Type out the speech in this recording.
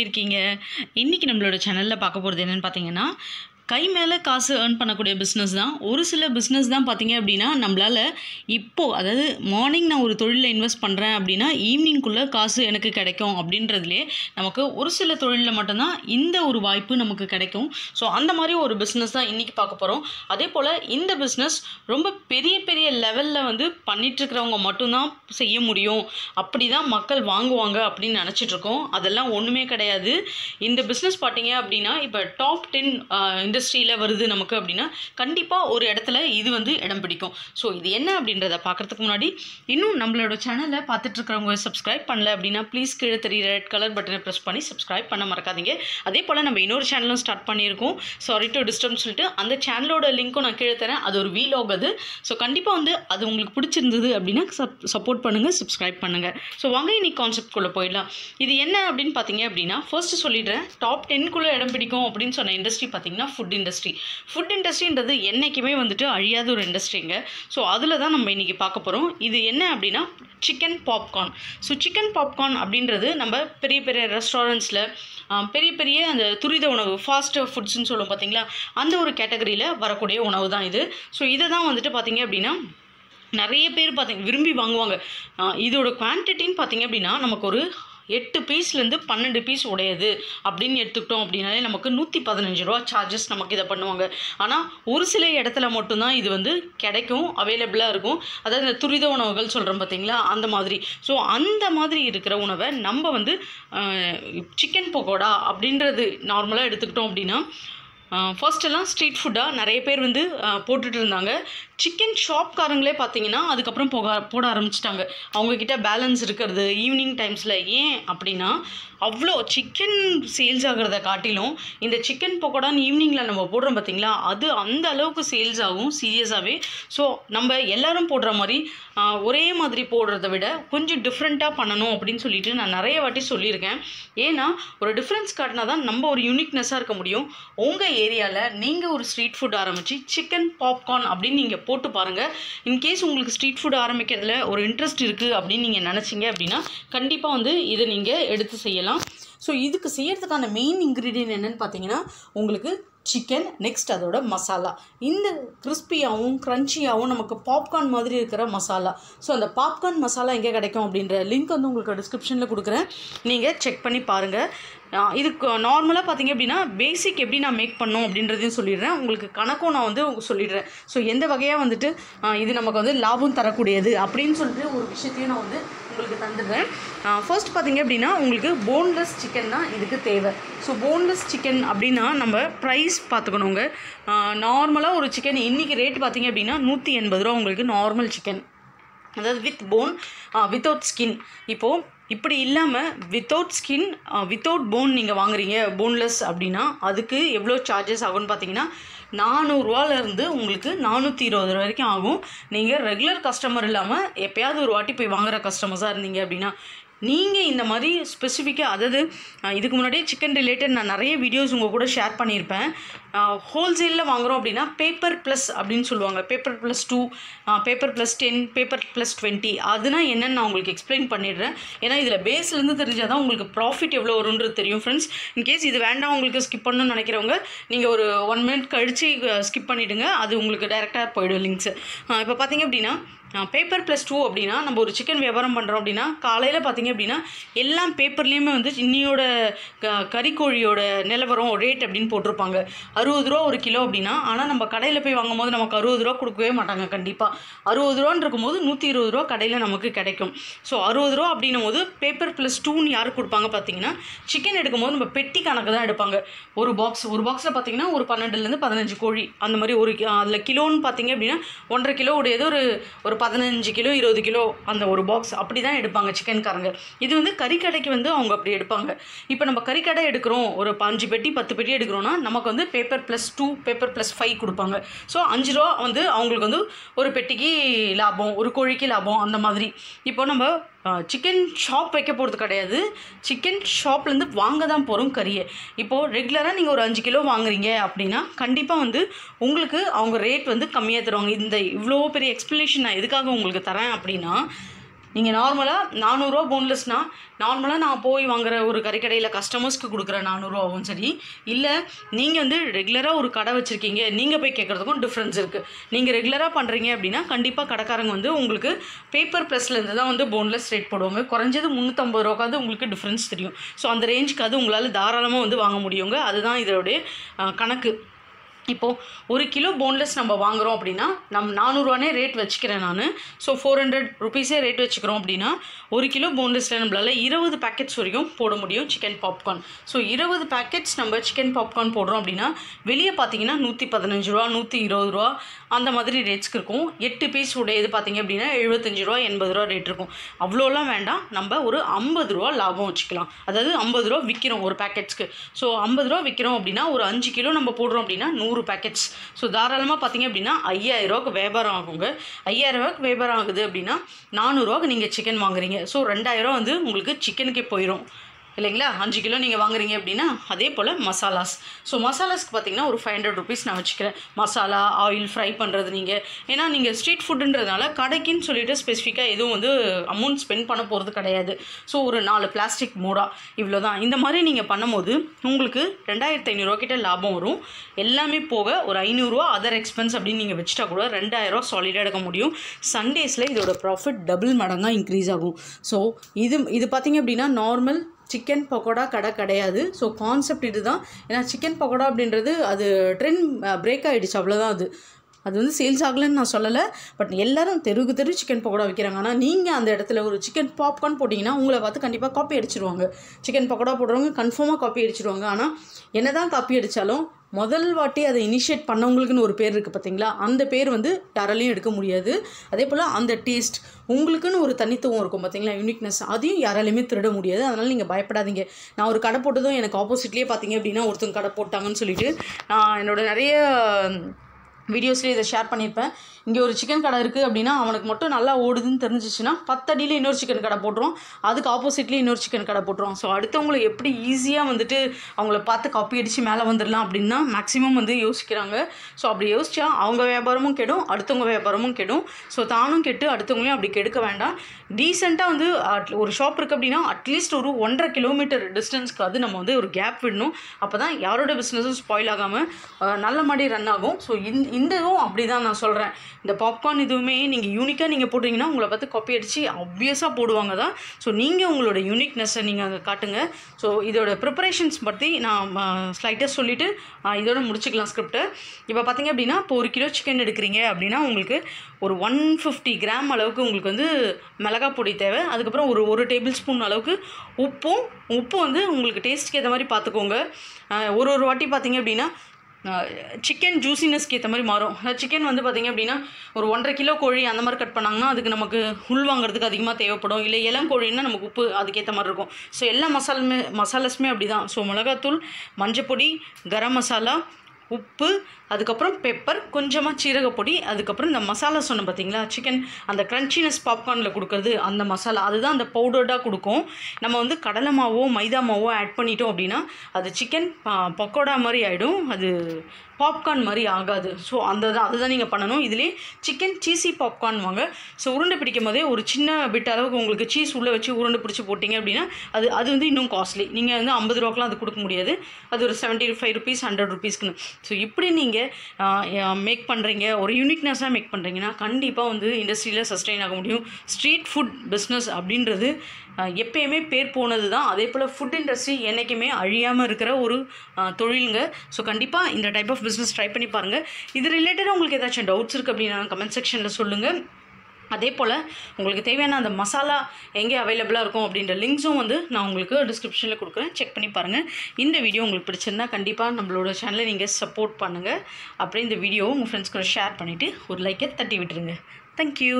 எப்படி இருக்கீங்க? இன்றைக்கி நம்மளோட சேனலில் பார்க்க போகிறது என்னென்னு பார்த்தீங்கன்னா கை மேலே காசு ஏர்ன் பண்ணக்கூடிய பிஸ்னஸ் தான். ஒரு சில பிஸ்னஸ் தான் பார்த்தீங்க அப்படின்னா நம்மளால் இப்போது அதாவது மார்னிங் நான் ஒரு தொழிலில் இன்வெஸ்ட் பண்ணுறேன் அப்படின்னா ஈவினிங்குள்ளே காசு எனக்கு கிடைக்கும் அப்படின்றதுலே நமக்கு ஒரு சில தொழிலில் மட்டும்தான் இந்த ஒரு வாய்ப்பு நமக்கு கிடைக்கும். ஸோ அந்த மாதிரி ஒரு பிஸ்னஸ் தான் இன்றைக்கி பார்க்க போகிறோம் அதே போல் இந்த பிஸ்னஸ் ரொம்ப பெரிய பெரிய லெவலில் வந்து பண்ணிகிட்ருக்கிறவங்க மட்டும்தான் செய்ய முடியும். அப்படி தான் மக்கள் வாங்குவாங்க அப்படின்னு நினச்சிட்ருக்கோம் அதெல்லாம் ஒன்றுமே கிடையாது. இந்த பிஸ்னஸ் பார்த்தீங்க அப்படின்னா இப்போ டாப் டென் இந்த இண்டஸ்ட்ரியில் வருது நமக்கு அப்படின்னா கண்டிப்பாக ஒரு இடத்துல இது வந்து இடம் பிடிக்கும். ஸோ இது என்ன அப்படின்றத பார்க்குறதுக்கு முன்னாடி இன்னும் நம்மளோட சேனலை பார்த்துட்ருக்கிறவங்க சப்ஸ்கிரைப் பண்ணல அப்படின்னா ப்ளீஸ் கீழே தெரிய ரெட் கலர் பட்டனை ப்ரெஸ் பண்ணி சப்ஸ்கிரைப் பண்ண மறக்காதீங்க. அதே போல் நம்ம இன்னொரு சேனலும் ஸ்டார்ட் பண்ணியிருக்கோம். சாரி டு டிஸ்டர்ப் சொல்லிட்டு அந்த சேனலோட லிங்க்கும் நான் கீழே தரேன். அது ஒரு வீலாக் அது. ஸோ கண்டிப்பாக வந்து அது உங்களுக்கு பிடிச்சிருந்தது அப்படின்னா சப் சப்போர்ட் பண்ணுங்கள் சப்ஸ்கிரைப் பண்ணுங்கள் ஸோ வாங்க இன்னைக்கு கான்செப்ட்குள்ளே போயிடலாம். இது என்ன அப்படின்னு பார்த்தீங்க அப்படின்னா ஃபர்ஸ்ட் சொல்லிடுறேன். டாப் டென்குள்ளே இடம் பிடிக்கும் அப்படின்னு சொன்ன இண்டஸ்ட்ரி பார்த்தீங்கன்னா ஃபுட் ஃபுட் இண்டஸ்ட்ரி ஃபுட் இண்டஸ்ட்ரின்றது என்றைக்குமே வந்துட்டு அழியாத ஒரு இண்டஸ்ட்ரிங்க ஸோ அதில் தான் நம்ம இன்றைக்கி பார்க்க போகிறோம் இது என்ன அப்படின்னா chicken popcorn so chicken popcorn அப்படின்றது நம்ம பெரிய பெரிய ரெஸ்டாரண்ட்ஸில் பெரிய பெரிய அந்த துரித உணவு ஃபாஸ்ட் ஃபுட்ஸ்னு சொல்லுவோம் பார்த்தீங்களா அந்த ஒரு கேட்டகரியில் வரக்கூடிய உணவு தான் இது. ஸோ இதை தான் வந்துட்டு பார்த்திங்க அப்படின்னா நிறைய பேர் பார்த்திங்க விரும்பி வாங்குவாங்க. இதோட குவான்டிட்டின்னு பார்த்திங்க அப்படின்னா நமக்கு ஒரு எட்டு பீஸ்லேருந்து பன்னெண்டு பீஸ் உடையது அப்படின்னு எடுத்துக்கிட்டோம் அப்படின்னாலே நமக்கு நூற்றி பதினஞ்சு ரூபா சார்ஜஸ் நமக்கு இதை பண்ணுவாங்க. ஆனால் ஒரு சில இடத்துல மட்டும்தான் இது வந்து கிடைக்கும் அவைலபிளாக இருக்கும். அதாவது இந்த துரித உணவுகள் சொல்கிறோம் பார்த்தீங்களா? அந்த மாதிரி. ஸோ அந்த மாதிரி இருக்கிற உணவை நம்ம வந்து சிக்கன் பக்கோடா அப்படின்றது நார்மலாக எடுத்துக்கிட்டோம் அப்படின்னா ஃபர்ஸ்டெல்லாம் ஸ்ட்ரீட் ஃபுட்டாக நிறைய பேர் வந்து போட்டுட்டு இருந்தாங்க. சிக்கன் ஷாப்காரங்களே பார்த்தீங்கன்னா அதுக்கப்புறம் போக போட ஆரம்பிச்சிட்டாங்க. அவங்கக்கிட்ட பேலன்ஸ் இருக்கிறது ஈவினிங் டைம்ஸில் ஏன் அப்படின்னா அவ்வளோ சிக்கன் சேல்ஸ் ஆகிறத காட்டிலும் இந்த சிக்கன் பக்கோடான்னு ஈவினிங்கில் நம்ம போடுறோம் பார்த்தீங்களா அது அந்த அளவுக்கு சேல்ஸ் ஆகும் சீரியஸாகவே ஸோ நம்ம எல்லோரும் போடுற மாதிரி ஒரே மாதிரி போடுறத விட கொஞ்சம் டிஃப்ரெண்ட்டாக பண்ணணும் அப்படின்னு சொல்லிட்டு நான் நிறைய வாட்டி சொல்லியிருக்கேன். ஏன்னா ஒரு டிஃப்ரென்ஸ் காட்டினா தான் நம்ம ஒரு யூனிக்னஸாக இருக்க முடியும். உங்கள் ஏரியாவில் நீங்கள் ஒரு ஸ்ட்ரீட் ஃபுட் ஆரம்பித்து சிக்கன் பாப்கார்ன் அப்படின்னு நீங்கள் போட்டு பாருங்கள் இன்கேஸ் உங்களுக்கு ஸ்ட்ரீட் ஃபுட் ஆரம்பிக்கிறதுல ஒரு இன்ட்ரெஸ்ட் இருக்குது அப்படின்னு நீங்கள் நினச்சிங்க அப்படின்னா கண்டிப்பாக வந்து இதை நீங்கள் எடுத்து செய்யலாம். ஸோ இதுக்கு செய்கிறதுக்கான மெயின் இன்க்ரீடியன்ட் என்னன்னு பார்த்தீங்கன்னா உங்களுக்கு சிக்கன் நெக்ஸ்ட் அதோட மசாலா. இந்த கிறிஸ்பியாகவும் க்ரன்ச்சியாகவும் நமக்கு பாப்கார்ன் மாதிரி இருக்கிற மசாலா. ஸோ அந்த பாப்கார்ன் மசாலா எங்கே கிடைக்கும் அப்படின்ற லிங்க் வந்து உங்களுக்கு டிஸ்கிரிப்ஷனில் கொடுக்குறேன். நீங்கள் செக் பண்ணி பாருங்கள் இதுக்கு நார்மலாக பார்த்தீங்க அப்படின்னா பேசிக் எப்படி நான் மேக் பண்ணோம் அப்படின்றதையும் சொல்லிடுறேன். உங்களுக்கு கணக்கும் நான் வந்து உங்களுக்கு சொல்லிடுறேன். ஸோ எந்த வகையாக வந்துட்டு இது நமக்கு வந்து லாபம் தரக்கூடியது அப்படின்னு சொல்லிட்டு ஒரு விஷயத்தையும் நான் வந்து உங்களுக்கு தந்துடுறேன். ஃபர்ஸ்ட் பார்த்தீங்க அப்படின்னா உங்களுக்கு போன்லெஸ் சிக்கன் தான் இதுக்கு தேவை. ஸோ போன்லெஸ் சிக்கன் அப்படின்னா நம்ம ப்ரைஸ் பார்த்துக்கணுங்க. நார்மலாக ஒரு சிக்கன் இன்றைக்கி ரேட் பார்த்தீங்க அப்படின்னா நூற்றி எண்பது ரூபா உங்களுக்கு நார்மல் சிக்கன் அதாவது வித் போன் வித்தவுட் ஸ்கின் இப்போது இப்படி இல்லாமல் வித்தவுட் ஸ்கின் வித்தவுட் போன் நீங்கள் வாங்குறீங்க போன்லெஸ் அப்படின்னா அதுக்கு எவ்வளோ சார்ஜஸ் ஆகும்னு பார்த்தீங்கன்னா நானூறுரூவாலேருந்து உங்களுக்கு நானூற்றி இருபது ரூபா வரைக்கும் ஆகும். நீங்கள் ரெகுலர் கஸ்டமர் இல்லாமல் எப்போயாவது ஒரு வாட்டி போய் வாங்குற கஸ்டமர்ஸாக இருந்தீங்க அப்படின்னா நீங்கள் இந்த மாதிரி ஸ்பெசிஃபிக்காக அதாவது இதுக்கு முன்னாடியே சிக்கன் ரிலேட்டட் நான் நிறைய வீடியோஸ் உங்கள் கூட ஷேர் பண்ணியிருப்பேன். ஹோல்சேலில் வாங்குகிறோம் அப்படின்னா பேப்பர் ப்ளஸ் அப்படின்னு சொல்லுவாங்க. Paper plus two paper plus ten paper plus twenty அதுனா என்னென்னு நான் உங்களுக்கு எக்ஸ்பிளைன் பண்ணிடுறேன். ஏன்னா இதில் பேஸ்லேருந்து தெரிஞ்சால் தான் உங்களுக்கு ப்ராஃபிட் எவ்வளோ வரும்ன்றது தெரியும் ஃப்ரெண்ட்ஸ் இன்கேஸ் இது வேண்டாம் உங்களுக்கு ஸ்கிப் பண்ணணும்னு நினைக்கிறவங்க நீங்கள் ஒரு ஒன் மினிட் கழித்து ஸ்கிப் பண்ணிவிடுங்க அது உங்களுக்கு டைரெக்டாக போயிடும் லிங்க்ஸு இப்போ பார்த்தீங்க அப்படின்னா பேப்பர் ப்ளஸ் டூ அப்படின்னா நம்ம ஒரு சிக்கன் வியாபாரம் பண்ணுறோம் அப்படின்னா காலையில் பார்த்தீங்க அப்படின்னா எல்லாம் பேப்பர்லேயுமே வந்து இன்னியோட க கறிக்கோழியோட நிலவரம் ரேட் அப்படின்னு போட்டிருப்பாங்க. அறுபது ரூபா ஒரு கிலோ அப்படின்னா ஆனால் நம்ம கடையில் போய் வாங்கும் போது நமக்கு அறுபது ரூபா கொடுக்கவே மாட்டாங்க கண்டிப்பாக அறுபது ரூபான்னு இருக்கும்போது நூற்றி இருபது ரூபா கடையில் நமக்கு கிடைக்கும். ஸோ அறுபது ரூபா அப்படின்னும் போது பேப்பர் ப்ளஸ் டூன்னு யார் கொடுப்பாங்க பார்த்தீங்கன்னா சிக்கன் எடுக்கும்போது நம்ம பெட்டி கணக்கு தான் எடுப்பாங்க. ஒரு பாக்ஸ் ஒரு பாக்ஸில் பார்த்தீங்கன்னா ஒரு பன்னெண்டுலேருந்து பதினஞ்சு கோழி. அந்த மாதிரி ஒரு அதில் கிலோன்னு பார்த்தீங்க அப்படின்னா ஒன்றரை கிலோ உடையது ஒரு ஒரு பதினஞ்சு கிலோ இருபது கிலோ அந்த ஒரு பாக்ஸ் அப்படி தான் எடுப்பாங்க சிக்கன்காரங்க இது வந்து கறிக்கடைக்கு வந்து அவங்க அப்படி எடுப்பாங்க. இப்போ நம்ம கறிக்கடை எடுக்கிறோம். ஒரு அஞ்சு பெட்டி பத்து பெட்டி எடுக்கிறோன்னா நமக்கு வந்து paper plus two paper plus five கொடுப்பாங்க. ஸோ அஞ்சு ரூபா வந்து அவங்களுக்கு வந்து ஒரு பெட்டிக்கு லாபம் ஒரு கோழிக்கு லாபம் அந்த மாதிரி. இப்போ நம்ம சிக்கன் ஷாப் வைக்க போகிறது கிடையாது. சிக்கன் ஷாப்லேருந்து வாங்க தான் போகிறோம் கறியை இப்போது ரெகுலராக நீங்கள் ஒரு அஞ்சு கிலோ வாங்குறீங்க அப்படின்னா கண்டிப்பாக வந்து உங்களுக்கு அவங்க ரேட் வந்து கம்மியாக தருவாங்க. இந்த இவ்வளோ பெரிய எக்ஸ்ப்ளனேஷன் நான் எதுக்காக உங்களுக்கு தரேன் அப்படின்னா நீங்கள் நார்மலாக நானூறுரூவா போன்லெஸ்னால் நார்மலாக நான் போய் வாங்குற ஒரு கறிக்கடையில் கஸ்டமர்ஸ்க்கு கொடுக்குற நானூறுரூவாவும் சரி இல்லை நீங்கள் வந்து ரெகுலராக ஒரு கடை வச்சுருக்கீங்க நீங்கள் போய் கேட்குறதுக்கும் டிஃப்ரென்ஸ் இருக்குது நீங்கள் ரெகுலராக பண்ணுறீங்க அப்படின்னா கண்டிப்பாக கடைக்காரங்க வந்து உங்களுக்கு பேப்பர் ப்ரெஸ்லேருந்து தான் வந்து போன்லெஸ் ரேட் போடுவாங்க. குறைஞ்சது முந்நூற்றம்பது ரூபாக்காவது உங்களுக்கு டிஃப்ரென்ஸ் தெரியும். ஸோ அந்த ரேஞ்சுக்கு அது உங்களால் தாராளமாக வந்து வாங்க முடியுங்க. அதுதான் இதோடைய கணக்கு. இப்போது ஒரு கிலோ போன்லெஸ் நம்ம வாங்குகிறோம் அப்படின்னா நம் நானூறுவானே ரேட் வச்சுக்கிறேன் நான். ஸோ ஃபோர் ஹண்ட்ரட் ருபீஸே ரேட் வச்சுக்கிறோம் அப்படின்னா ஒரு கிலோ போன்லெஸ்ஸில் நம்மளால் இருபது பேக்கெட்ஸ் வரைக்கும் போட முடியும் சிக்கன் பாப்கார்ன் ஸோ இருபது பேக்கெட்ஸ் நம்ம சிக்கன் பாப்கார்ன் போடுறோம் அப்படின்னா வெளியே பார்த்தீங்கன்னா நூற்றி பதினஞ்சு ரூபா நூற்றி இருபது ரூபா அந்த மாதிரி ரேட்ஸ்க்கு இருக்கும். எட்டு பீஸ் உடையது பார்த்தீங்க அப்படின்னா எழுபத்தஞ்சு ரூபா எண்பது ரூபா ரேட் இருக்கும். அவ்வளோலாம் வேண்டாம். நம்ம ஒரு ஐம்பது ரூபா லாபம் வச்சுக்கலாம். அதாவது ஐம்பது ரூபா விற்கிறோம் ஒரு பேக்கெட்ஸ்க்கு ஸோ ஐம்பது ரூபா விற்கிறோம் அப்படின்னா ஒரு அஞ்சு கிலோ நம்ம போடுறோம் அப்படின்னா நூறு பேக்கெட்ஸ் ஸோ தாராளமாக பார்த்தீங்க அப்படின்னா ஐயாயிரரூவாக்கு வியாபாரம் ஆகுங்க. ஐயாயிரரூவாக்கு வியாபாரம் ஆகுது அப்படின்னா நானூறுரூவாக்கு நீங்கள் சிக்கன் வாங்குறீங்க. ஸோ ரெண்டாயிரம் வந்து உங்களுக்கு சிக்கனுக்கே போயிடும் இல்லைங்களா? அஞ்சு கிலோ நீங்கள் வாங்குறீங்க அப்படின்னா அதே போல் மசாலாஸ். ஸோ மசாலாஸ்க்கு பார்த்தீங்கன்னா ஒரு ஃபைவ் ஹண்ட்ரட் ருபீஸ் நான் வச்சுக்கிறேன். மசாலா ஆயில் ஃப்ரை பண்ணுறது நீங்கள் ஏன்னா நீங்கள் ஸ்ட்ரீட் ஃபுட்டுன்றதுனால கடைக்குன்னு சொல்லிட்டு ஸ்பெசிஃபிக்காக எதுவும் வந்து அமௌண்ட் ஸ்பெண்ட் பண்ண போகிறது கிடையாது. ஸோ ஒரு நாலு பிளாஸ்டிக் மூடா இவ்வளோ தான் இந்த மாதிரி நீங்கள் பண்ணும்போது உங்களுக்கு ரெண்டாயிரத்து ஐநூறுரூவா கிட்ட லாபம் வரும். எல்லாமே போக ஒரு ஐநூறுரூவா அதர் எக்ஸ்பென்ஸ் அப்படின்னு நீங்கள் வச்சுட்டா கூட ரெண்டாயிரரூவா சாலிடாக எடுக்க முடியும். சண்டேஸில் இதோட ப்ராஃபிட் டபுள் மடங்காக இன்க்ரீஸ் ஆகும். ஸோ இது இது பார்த்தீங்க அப்படின்னா நார்மல் சிக்கன் பக்கோடா கடை கிடையாது. ஸோ கான்செப்ட் இது தான் ஏன்னா சிக்கன் பக்கோடா அப்படின்றது அது ட்ரெண்ட் பிரேக் ஆகிடுச்சு அவ்வளோதான் அது. அது வந்து சேல்ஸ் ஆகலைன்னு நான் சொல்லலை. பட் எல்லாரும் தெருவுக்கு தெரு சிக்கன் பக்கோடா விற்கிறாங்க ஆனால் நீங்கள் அந்த இடத்துல ஒரு சிக்கன் பாப்கார்ன் போட்டிங்கன்னா உங்களை பார்த்து கண்டிப்பாக காப்பி அடிச்சிருவாங்க. சிக்கன் பக்கோடா போடுறவங்க கன்ஃபார்மாக காப்பி அடிச்சிருவாங்க. ஆனால் என்ன தான் காப்பி அடித்தாலும் முதல் வாட்டி அதை இனிஷியேட் பண்ணவங்களுக்குன்னு ஒரு பேர் இருக்குது பார்த்தீங்களா அந்த பேர் வந்து யாராலையும் எடுக்க முடியாது. அதே போல் அந்த டேஸ்ட் உங்களுக்குன்னு ஒரு தனித்துவம் இருக்கும் பார்த்தீங்களா யூனிக்னஸ் அதையும் யாராலையுமே திருட முடியாது. அதனால் நீங்கள் பயப்படாதீங்க. நான் ஒரு கடை போட்டதும் எனக்கு ஆப்போசிட்லேயே பார்த்தீங்க அப்படின்னா ஒருத்தங்க கடை போட்டாங்கன்னு சொல்லிட்டு நான் என்னோட நிறைய வீடியோஸ்லேயே இதை ஷேர் பண்ணியிருப்பேன் இங்கே ஒரு சிக்கன் கடை இருக்குது அப்படின்னா அவனுக்கு மட்டும் நல்லா ஓடுதுன்னு தெரிஞ்சிச்சுன்னா பத்தடியில் இன்னொரு சிக்கன் கடை போட்டுரும் அதுக்கு ஆப்போசிட்லேயே இன்னொரு சிக்கன் கடை போட்டுரும் ஸோ அடுத்தவங்களை எப்படி ஈஸியாக வந்துட்டு அவங்கள பார்த்து காப்பி அடித்து மேலே வந்துடலாம் அப்படின்னா மேக்ஸிமம் வந்து யோசிக்கிறாங்க. ஸோ அப்படி யோசிச்சா அவங்க வியாபாரமும் கெடும் அடுத்தவங்க வியாபாரமும் கெடும். ஸோ தானும் கெட்டு அடுத்தவங்களையும் அப்படி கெடுக்க வேண்டாம். டீசெண்டாக வந்து அட் ஒரு ஷாப் இருக்குது அப்படின்னா அட்லீஸ்ட் ஒரு ஒன்றரை கிலோமீட்டர் டிஸ்டன்ஸ்க்கு அது நம்ம வந்து ஒரு கேப் விடணும். அப்போ தான் யாரோட பிஸ்னஸும் ஸ்பாயில் ஆகாமல் நல்ல மாதிரி ரன் ஆகும். ஸோ இந்த இந்ததும் அப்படி தான் நான் சொல்கிறேன் இந்த பாப்கார்ன் இதுவுமே நீங்கள் யூனிக்காக நீங்கள் போட்டிங்கன்னா உங்களை பார்த்து காப்பி அடித்து ஆப்வியஸாக போடுவாங்க தான். ஸோ நீங்கள் உங்களோட யூனிக்னஸை நீங்கள் அங்கே காட்டுங்க. ஸோ இதோட ப்ரிப்பரேஷன்ஸ் பற்றி நான் ஸ்லைட்டாக சொல்லிவிட்டு இதோட முடிச்சுக்கலாம் ஸ்கிரிப்டை இப்போ பார்த்தீங்க அப்படின்னா இப்போ ஒரு கிலோ சிக்கன் எடுக்கிறீங்க அப்படின்னா உங்களுக்கு ஒரு ஒன் ஃபிஃப்டி கிராம் அளவுக்கு உங்களுக்கு வந்து மிளகாய் பொடி தேவை. அதுக்கப்புறம் ஒரு ஒரு டேபிள் ஸ்பூன் அளவுக்கு உப்பும் உப்பு வந்து உங்களுக்கு டேஸ்ட்டுக்கு ஏற்ற மாதிரி பார்த்துக்கோங்க ஒரு ஒரு வாட்டி பார்த்தீங்க அப்படின்னா சிக்கன் ஜூசினஸ்க்கு ஏற்ற மாதிரி மாறும். சிக்கன் வந்து பார்த்திங்க அப்படின்னா ஒரு ஒன்றரை கிலோ கோழி அந்த மாதிரி கட் பண்ணாங்கன்னா அதுக்கு நமக்கு உள் வாங்குறதுக்கு அதிகமாக தேவைப்படும். இல்லை இளம் கோழின்னா நமக்கு உப்பு அதுக்கேற்ற மாதிரி இருக்கும். ஸோ எல்லா மசாலுமே மசாலாஸுமே அப்படி தான் ஸோ மிளகாத்தூள் மஞ்சப்பொடி கரம் மசாலா உப்பு அதுக்கப்புறம் பெப்பர் கொஞ்சமாக சீரகப்பொடி அதுக்கப்புறம் இந்த மசாலா சொன்னோம் பார்த்தீங்களா சிக்கன் அந்த க்ரன்ச்சினஸ் பாப்கார்னில் கொடுக்குறது அந்த மசாலா அதுதான் அந்த பவுடர்டாக கொடுக்கும். நம்ம வந்து கடலை மாவோ மைதா மாவோ ஆட் பண்ணிட்டோம் அப்படின்னா அது சிக்கன் பக்கோடா மாதிரி ஆகிடும் அது பாப்கார்ன் மாதிரி ஆகாது. ஸோ அந்த தான் அதுதான் நீங்கள் பண்ணணும். இதிலே சிக்கன் சீசி பாப்கார்ன் வாங்க. ஸோ உருண்டை பிடிக்கும் போதே ஒரு சின்ன பிட் அளவுக்கு உங்களுக்கு சீஸ் உள்ளே வச்சு உருண்டை பிடிச்சி போட்டிங்க அப்படின்னா அது அது வந்து இன்னும் காஸ்ட்லி நீங்கள் வந்து ஐம்பது ரூபாக்கெலாம் அது கொடுக்க முடியாது. அது ஒரு செவன்ட்டி ஃபைவ் ருபீஸ் ஹண்ட்ரட் ருபீஸ்க்குன்னு ஸோ இப்படி நீங்கள் மேக் பண்ணுறீங்க ஒரு யூனிக்னஸாக மேக் பண்ணுறீங்கன்னா கண்டிப்பாக வந்து இண்டஸ்ட்ரியில் சஸ்டெயின் ஆக முடியும். ஸ்ட்ரீட் ஃபுட் பிஸ்னஸ் அப்படின்றது எப்பயுமே பேர் போனது தான் அதே போல் ஃபுட் இண்டஸ்ட்ரி என்றைக்குமே அழியாமல் இருக்கிற ஒரு தொழிலுங்க. ஸோ கண்டிப்பாக இந்த டைப் ஆஃப் பிஸ்னஸ் ட்ரை பண்ணி பாருங்கள் இது ரிலேட்டடாக உங்களுக்கு ஏதாச்சும் டவுட்ஸ் இருக்குது அப்படின்னா கமெண்ட் செக்ஷனில் சொல்லுங்கள் அதே போல் உங்களுக்கு தேவையான அந்த மசாலா எங்கே அவைலபிளாக இருக்கும் அப்படின்ற லிங்க்ஸும் வந்து நான் உங்களுக்கு டிஸ்கிரிப்ஷனில் கொடுக்குறேன். செக் பண்ணி பாருங்கள் இந்த வீடியோ உங்களுக்கு பிடிச்சிருந்தா கண்டிப்பாக நம்மளோட சேனலை நீங்கள் சப்போர்ட் பண்ணுங்கள் அப்படியே இந்த வீடியோவை உங்கள் ஃப்ரெண்ட்ஸ் கூட ஷேர் பண்ணிவிட்டு ஒரு லைக்கை தட்டி விட்டுருங்க தேங்க்யூ